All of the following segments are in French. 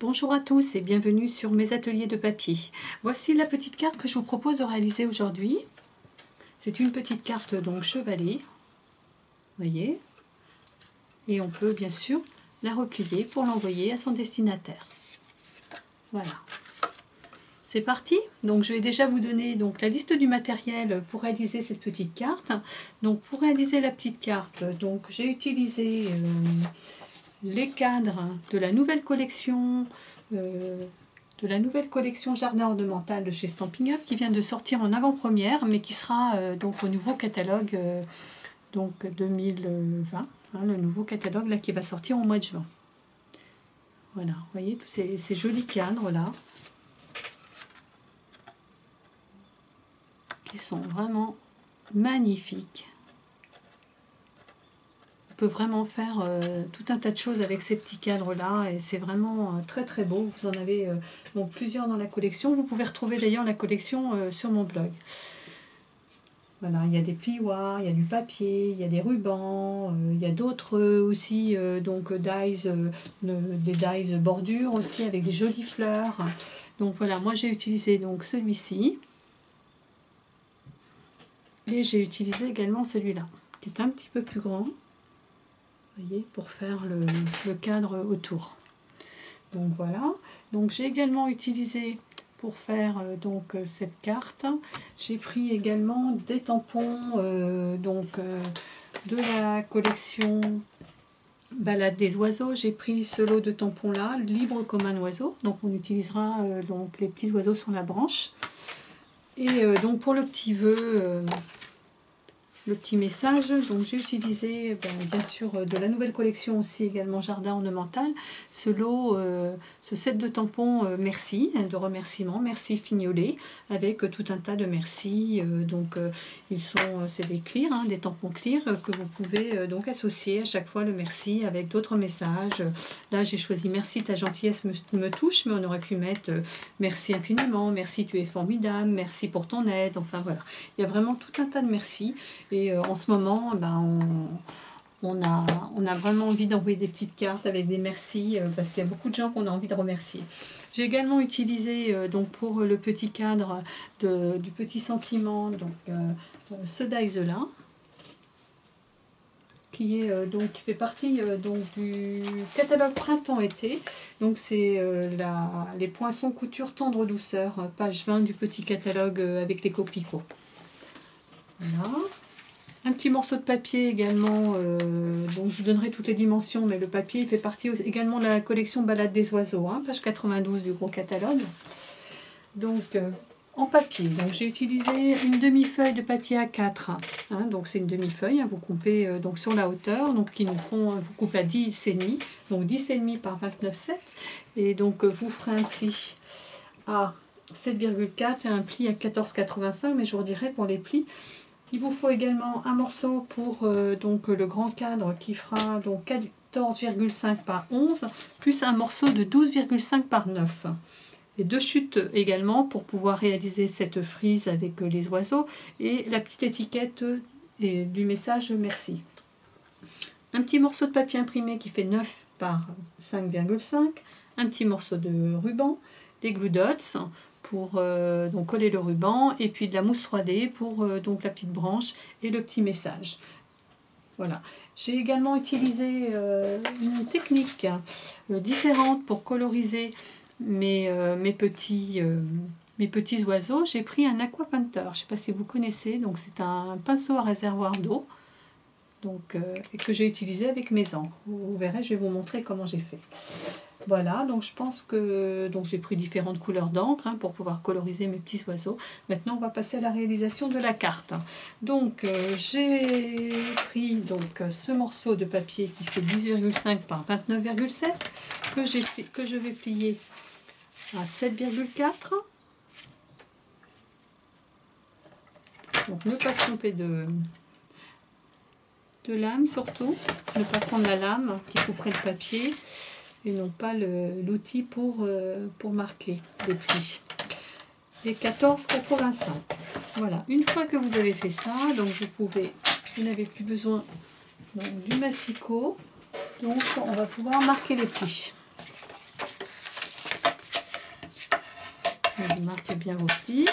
Bonjour à tous et bienvenue sur mes ateliers de papier. Voici la petite carte que je vous propose de réaliser aujourd'hui. C'est une petite carte donc chevalet, voyez? Et on peut bien sûr la replier pour l'envoyer à son destinataire. Voilà. C'est parti Donc je vais déjà vous donner donc la liste du matériel pour réaliser cette petite carte. Donc pour réaliser la petite carte, donc j'ai utilisé euh, les cadres de la nouvelle collection euh, de la nouvelle collection Jardin ornemental de chez Stamping Up qui vient de sortir en avant-première mais qui sera euh, donc au nouveau catalogue donc 2020 hein, le nouveau catalogue là qui va sortir au mois de juin. Voilà, vous voyez tous ces jolis cadres là. sont vraiment magnifiques. On peut vraiment faire euh, tout un tas de choses avec ces petits cadres-là et c'est vraiment euh, très très beau. Vous en avez euh, bon, plusieurs dans la collection. Vous pouvez retrouver d'ailleurs la collection sur mon blog. Voilà, il y a des plioirs, il y a du papier, il y a des rubans, il y a d'autres aussi, donc dies, des dies bordure aussi avec des jolies fleurs. Donc voilà, moi j'ai utilisé donc celui-ci. Et j'ai utilisé également celui-là, qui est un petit peu plus grand, pour faire le, cadre autour. Donc voilà. Donc j'ai également utilisé pour faire euh, donc euh, cette carte. J'ai pris également des tampons euh, donc de la collection Balade des oiseaux. J'ai pris ce lot de tampons là, libre comme un oiseau. Donc on utilisera donc les petits oiseaux sur la branche. Et donc pour le petit vœu, le petit message, donc j'ai utilisé ben, bien sûr euh, de la nouvelle collection aussi également Jardin ornemental, ce lot, ce set de tampons merci, hein, de remerciements, merci Fignolet, avec tout un tas de merci, donc ils sont, c'est des clear, hein, des tampons clear que vous pouvez donc associer à chaque fois le merci avec d'autres messages. Là j'ai choisi merci ta gentillesse me, me, touche, mais on aurait pu mettre merci infiniment, merci tu es formidable, merci pour ton aide. Enfin voilà, il y a vraiment tout un tas de merci. Et euh, en ce moment, ben, on, a, on a vraiment envie d'envoyer des petites cartes avec des merci euh, parce qu'il y a beaucoup de gens qu'on a envie de remercier. J'ai également utilisé euh, donc pour le petit cadre de, du petit sentiment donc ce là qui est donc qui fait partie donc du catalogue printemps-été. Donc c'est les poinçons couture tendre douceur, page 20 du petit catalogue avec les coquelicots. Voilà. Un petit morceau de papier également, donc je vous donnerai toutes les dimensions, mais le papier fait partie également de la collection Balade des oiseaux, hein, page 92 du gros catalogue. Donc en papier. Donc j'ai utilisé une demi-feuille de papier A4. Hein, donc c'est une demi-feuille, hein, vous coupez euh, donc sur la hauteur, donc qui nous font, vous coupez à 10 et demi, donc 10 et demi par 29,7. Et donc euh, vous ferez un pli à 7,4 et un pli à 14,85, mais je vous dirai pour les plis. Il vous faut également un morceau pour euh, donc le grand cadre qui fera donc 14,5 par 11, plus un morceau de 12,5 par 9 et deux chutes également pour pouvoir réaliser cette frise avec les oiseaux et la petite étiquette du message merci. Un petit morceau de papier imprimé qui fait 9 par 5,5, un petit morceau de ruban, des glue dots pour euh, donc coller le ruban et puis de la mousse 3D pour euh, donc la petite branche et le petit message. Voilà. J'ai également utilisé euh, une technique différente pour coloriser mes, mes, petits, mes petits oiseaux, j'ai pris un aquapunter. Je ne sais pas si vous connaissez, donc c'est un pinceau à réservoir d'eau que j'ai utilisé avec mes encres. Vous, verrez, je vais vous montrer comment j'ai fait. Voilà, donc je pense que j'ai pris différentes couleurs d'encre hein, pour pouvoir coloriser mes petits oiseaux. Maintenant, on va passer à la réalisation de la carte. Donc, j'ai pris donc ce morceau de papier qui fait 10,5 par 29,7 que, que je vais plier à 7,4. Donc ne pas se tromper de, de lame surtout. Ne pas prendre la lame qui couperait le papier et non pas l'outil pour, euh, pour marquer les prix. Et 14,85. Voilà, une fois que vous avez fait ça, donc vous pouvez, vous n'avez plus besoin donc, du massicot, donc on va pouvoir marquer les prix. Vous marquez bien vos prix.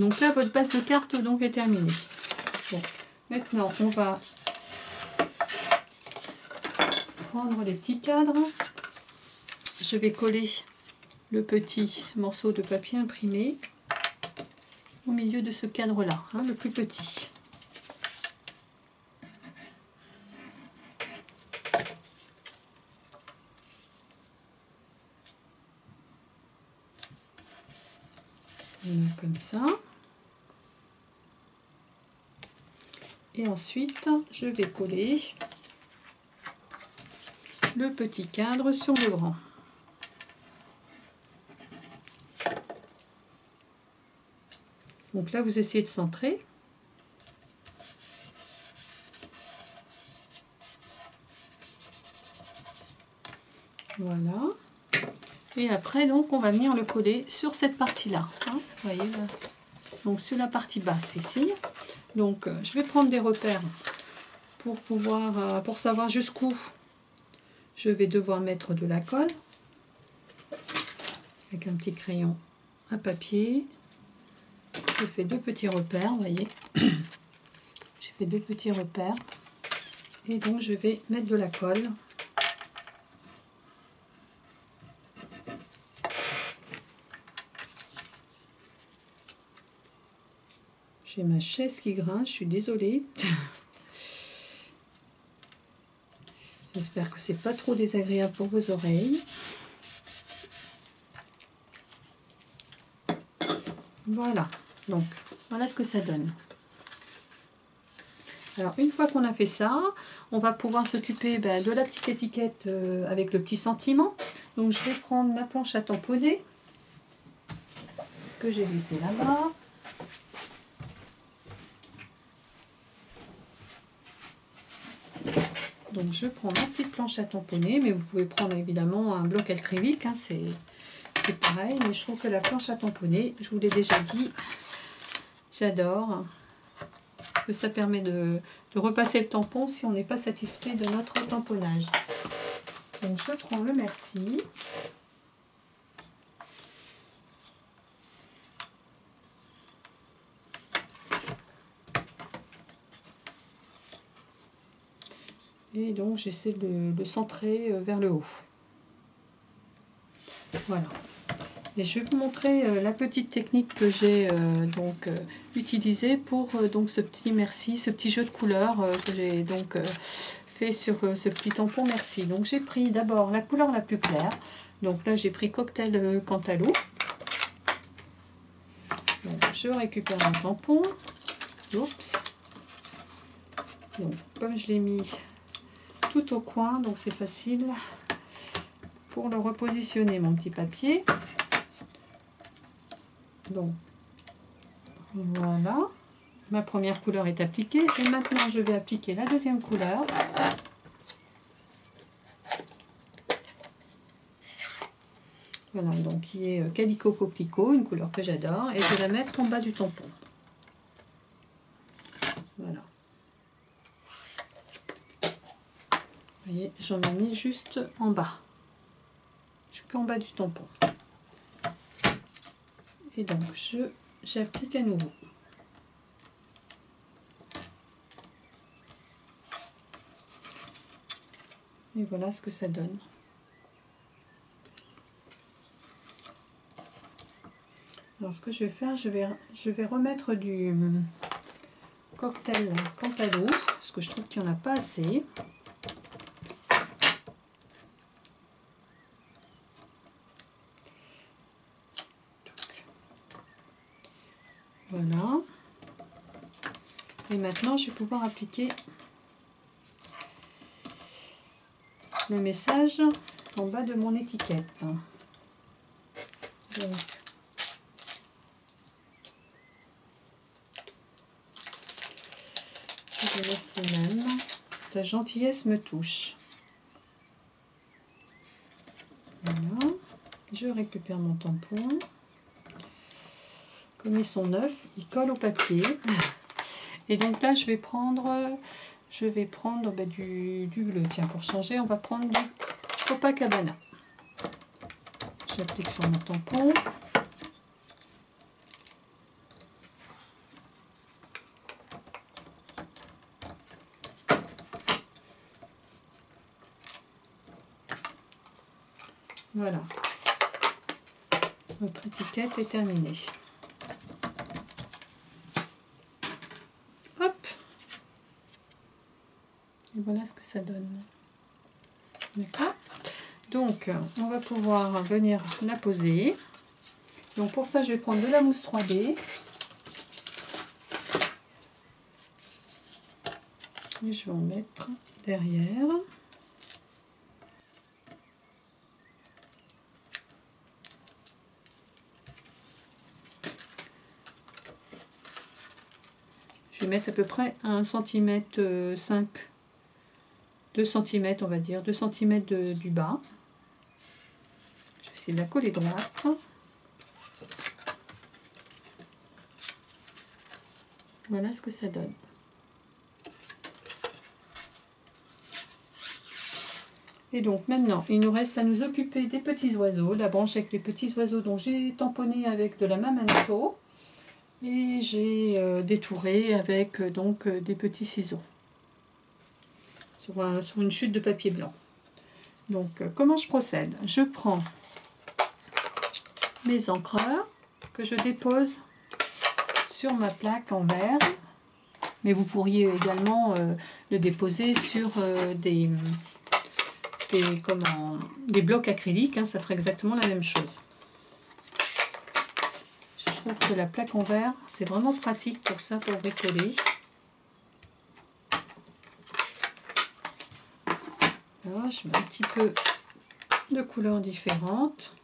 Donc là, votre base de carte donc est terminée. Maintenant, on va prendre les petits cadres. Je vais coller le petit morceau de papier imprimé au milieu de ce cadre-là, hein, le plus petit. comme ça. Et ensuite, je vais coller le petit cadre sur le grand. Donc là, vous essayez de centrer. Voilà. Et après, donc, on va venir le coller sur cette partie-là. Hein, voyez, donc sur la partie basse ici. Donc, euh, je vais prendre des repères pour pouvoir, euh, pour savoir jusqu'où je vais devoir mettre de la colle. Avec un petit crayon à papier. Je fais deux petits repères, vous voyez. J'ai fait deux petits repères. Et donc, je vais mettre de la colle J'ai ma chaise qui grince, je suis désolée. J'espère que c'est pas trop désagréable pour vos oreilles. Voilà, donc voilà ce que ça donne. Alors une fois qu'on a fait ça, on va pouvoir s'occuper ben, de la petite étiquette euh, avec le petit sentiment. Donc je vais prendre ma planche à tamponner que j'ai laissée là-bas. Donc je prends ma petite planche à tamponner, mais vous pouvez prendre évidemment un bloc acrylique, hein, c'est pareil, mais je trouve que la planche à tamponner, je vous l'ai déjà dit, j'adore. Parce que ça permet de, de repasser le tampon si on n'est pas satisfait de notre tamponnage. Donc je prends le merci. Donc j'essaie de, centrer euh, vers le haut. Voilà. Et je vais vous montrer euh, la petite technique que j'ai euh, donc utilisée pour donc ce petit merci, ce petit jeu de couleurs que j'ai donc fait sur ce petit tampon merci. Donc j'ai pris d'abord la couleur la plus claire. Donc là j'ai pris cocktail cantalou. je récupère mon tampon. Oups. Donc comme je l'ai mis tout au coin, donc c'est facile pour le repositionner mon petit papier. Donc voilà, ma première couleur est appliquée et maintenant je vais appliquer la deuxième couleur. Voilà, donc qui est euh, Calico Coquelicot, une couleur que j'adore, et je vais la mettre en bas du tampon. Voilà. voyez, j'en ai mis juste en bas. Jusqu'en bas du tampon. Et donc, je j'applique à nouveau. Et voilà ce que ça donne. Alors ce que je vais faire, je vais, je vais remettre du cocktail Cantalo, parce que je trouve qu'il n'y en a pas assez. Voilà. Et maintenant, je vais pouvoir appliquer le message en bas de mon étiquette. Je vais mettre même. Ta gentillesse me touche. Voilà. Je récupère mon tampon. Ils sont neufs, ils collent au papier. Et donc là, je vais prendre je vais prendre bah, du, du, bleu. Tiens, pour changer, on va prendre du Copacabana. J'applique sur mon tampon. Voilà. Votre étiquette est terminée. Hop. Voilà ce que ça donne. Donc, on va pouvoir venir la poser. Donc, pour ça, je vais prendre de la mousse 3D. Et je vais en mettre derrière. Je vais mettre à peu près 1 cm 5, 2 cm on va dire, 2 cm du bas. Je vais essayer de la coller droite. Voilà ce que ça donne. Et donc maintenant, il nous reste à nous occuper des petits oiseaux, la branche avec les petits oiseaux dont j'ai tamponné avec de la Mamanato. Et j'ai euh, détouré avec euh, donc euh, des petits ciseaux sur, sur, une chute de papier blanc. Donc comment je procède? Je prends mes encreurs que je dépose sur ma plaque en verre. Mais vous pourriez également le déposer sur des, des, blocs acryliques. Hein, ça ferait exactement la même chose trouve que la plaque en verre, c'est vraiment pratique pour ça, pour bricoler. Je mets un petit peu de couleurs différentes.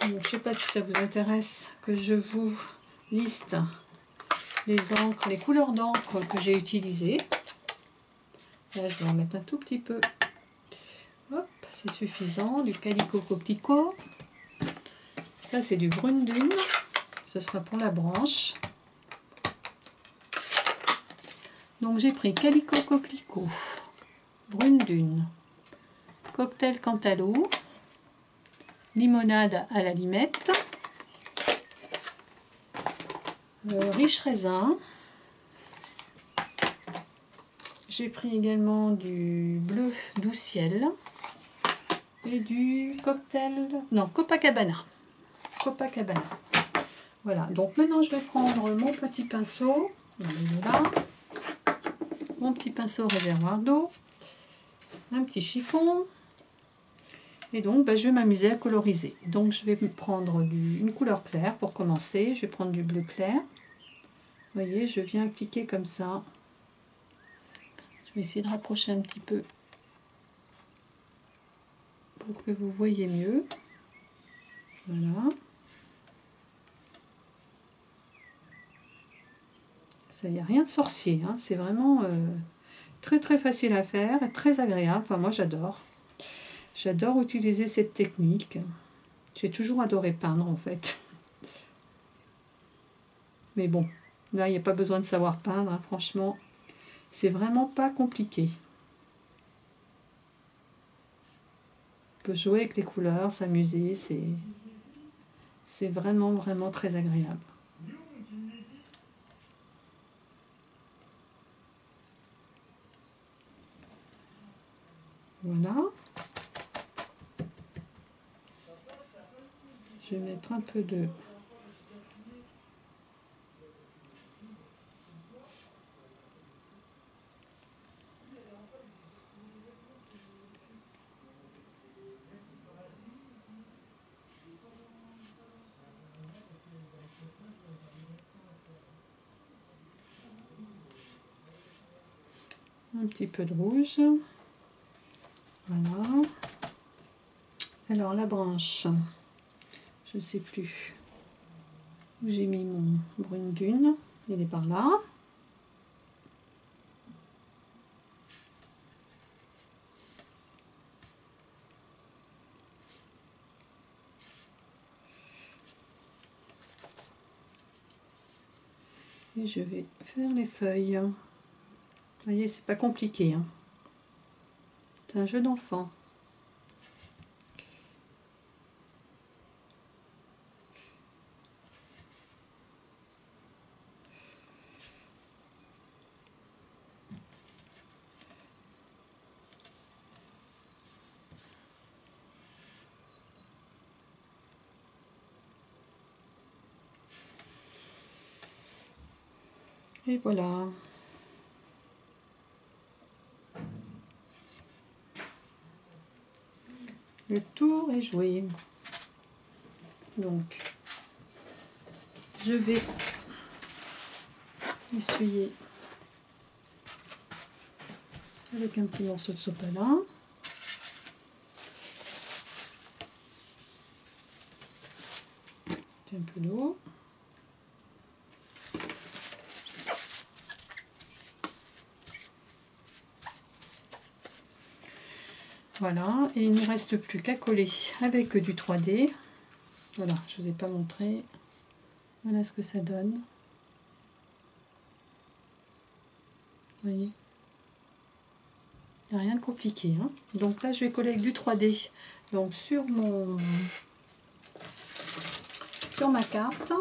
je ne sais pas si ça vous intéresse que je vous liste les encres, les couleurs d'encre que j'ai utilisées. Là, je vais en mettre un tout petit peu. Hop, c'est suffisant. Du calico coquelicot. Ça, c'est du brune dune. Ce sera pour la branche. Donc, j'ai pris Calico Coquelicot, brune dune, cocktail cantalou, limonade à la limette, euh, riche raisin. J'ai pris également du bleu doux ciel et du cocktail, non, Copacabana. Copacabana. Voilà, donc maintenant je vais prendre mon petit pinceau, petit pinceau réservoir d'eau, un petit chiffon, et donc bah, je vais m'amuser à coloriser. Donc je vais prendre une couleur claire pour commencer, je vais prendre du bleu clair. Voyez, je viens appliquer comme ça. Je vais essayer de rapprocher un petit peu pour que vous voyez mieux. Voilà. Il n'y a rien de sorcier. Hein. C'est vraiment euh, très très facile à faire et très agréable. Enfin, moi j'adore. J'adore utiliser cette technique. J'ai toujours adoré peindre en fait. Mais bon, là il n'y a pas besoin de savoir peindre. Hein. Franchement, c'est vraiment pas compliqué. On peut jouer avec les couleurs, s'amuser. C'est vraiment vraiment très agréable. Voilà. Je vais mettre un peu de un petit peu de rouge. Voilà. Alors la branche, je ne sais plus où j'ai mis mon brune dune. Il est par là. Et je vais faire les feuilles. Vous voyez, c'est pas compliqué. Hein. C'est un jeu d'enfant. Et voilà. Le tour est joué. Donc, je vais essuyer avec un petit morceau de sopalin. Un peu d'eau. Voilà, et il ne reste plus qu'à coller avec du 3D. Voilà, je ne vous ai pas montré. Voilà ce que ça donne. Vous voyez? Il a rien de compliqué. Hein. Donc là, je vais coller avec du 3D. Donc sur ma carte.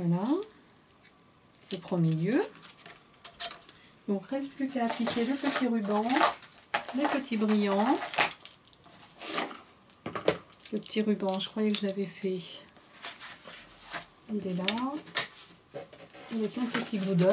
Voilà, le premier lieu. Donc, reste plus qu'à appliquer le petit ruban, les petits brillants. Le petit ruban, je croyais que je l'avais fait. Il est là. Avec un petit glue dots.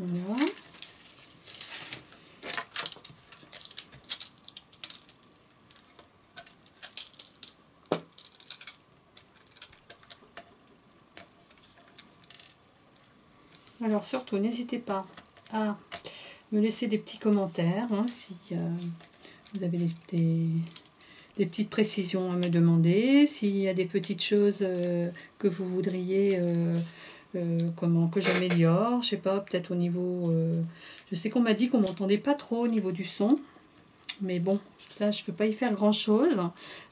Voilà. Alors surtout, n'hésitez pas à me laisser des petits commentaires hein, si euh, vous avez des, petites précisions à me demander, s'il y a des petites choses euh, que vous voudriez euh, comment que j'améliore, je sais pas, peut-être au niveau... Je sais qu'on m'a dit qu'on m'entendait pas trop au niveau du son, mais bon, ça je peux pas y faire grand chose.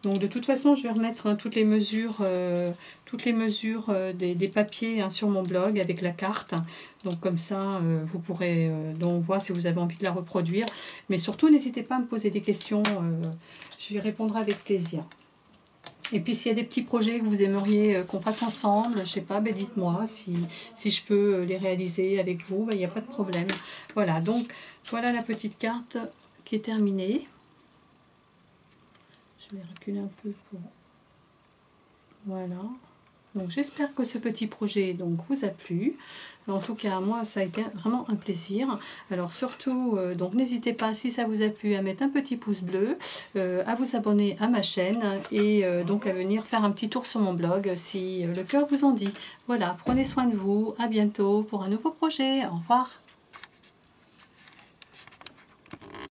Donc de toute façon, je vais remettre hein, toutes les mesures, euh, toutes les mesures des, papiers hein, sur mon blog avec la carte. Donc comme ça, vous pourrez donc voir si vous avez envie de la reproduire. Mais surtout, n'hésitez pas à me poser des questions, je y répondrai avec plaisir. Et puis s'il y a des petits projets que vous aimeriez euh, qu'on fasse ensemble, je sais pas, ben dites-moi si, si, je peux euh, les réaliser avec vous, ben, il n'y a pas de problème. Voilà, donc voilà la petite carte qui est terminée. Je vais reculer un peu pour... Voilà. Donc j'espère que ce petit projet donc vous a plu. En tout cas, moi, ça a été vraiment un plaisir. Alors surtout, euh, donc n'hésitez pas, si ça vous a plu, à mettre un petit pouce bleu, euh, à vous abonner à ma chaîne et euh, donc à venir faire un petit tour sur mon blog si le cœur vous en dit. Voilà, prenez soin de vous. À bientôt pour un nouveau projet. Au revoir.